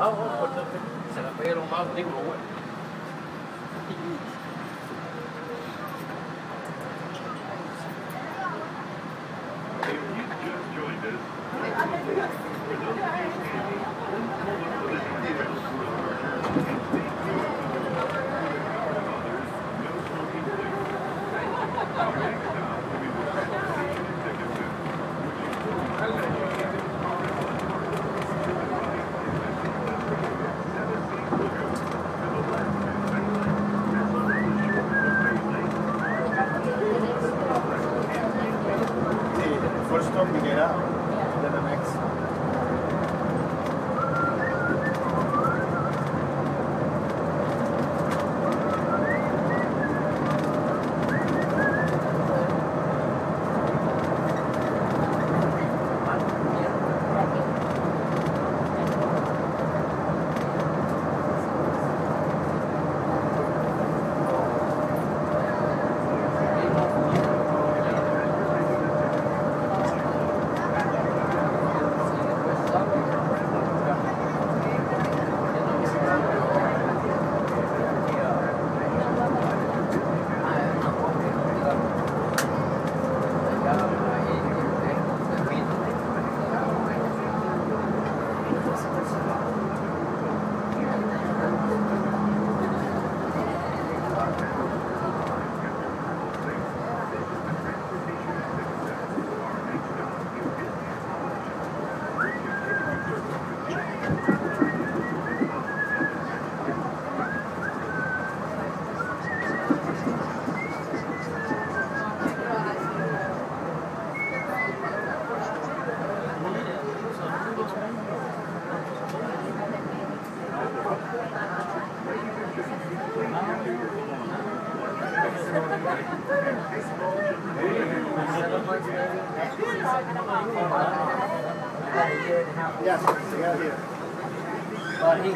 Ah, bueno, se la pegaron más, digo, bueno. first stop we get out, yeah. then the next. Yes, he got here. But he